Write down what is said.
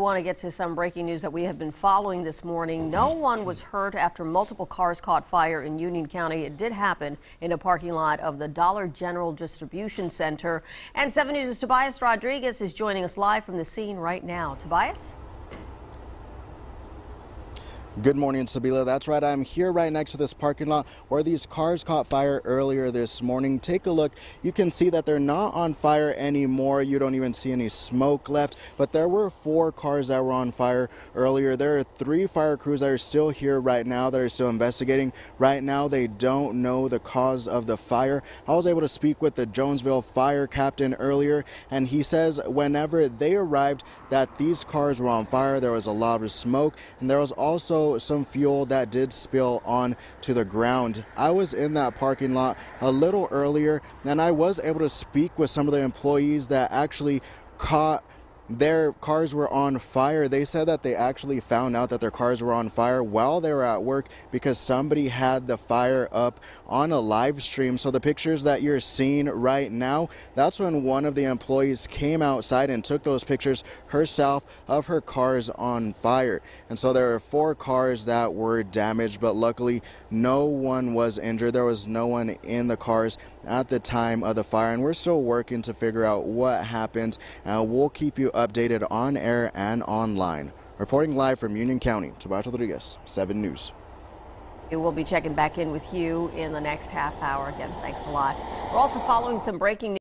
We want to get to some breaking news that we have been following this morning. No one was hurt after multiple cars caught fire in Union County. It did happen in a parking lot of the Dollar General Distribution Center. And 7 News' Tobias Rodriguez is joining us live from the scene right now. Tobias? Good morning, Sabila. That's right. I'm here right next to this parking lot where these cars caught fire earlier this morning. Take a look. You can see that they're not on fire anymore. You don't even see any smoke left, but there were four cars that were on fire earlier. There are three fire crews that are still here right now that are still investigating. Right now, they don't know the cause of the fire. I was able to speak with the Jonesville fire captain earlier, and he says whenever they arrived that these cars were on fire, there was a lot of smoke, and there was also some fuel that did spill on to the ground. I was in that parking lot a little earlier and I was able to speak with some of the employees that actually caught their cars were on fire. They said that they actually found out that their cars were on fire while they were at work because somebody had the fire up on a live stream. So the pictures that you're seeing right now, that's when one of the employees came outside and took those pictures herself of her cars on fire. And so there are four cars that were damaged, but luckily no one was injured. There was no one in the cars at the time of the fire. And we're still working to figure out what happened. And we'll keep you updated on air and online. Reporting live from Union County, Tobias Rodriguez, 7 News. We'll be checking back in with you in the next half hour. Again, thanks a lot. We're also following some breaking news.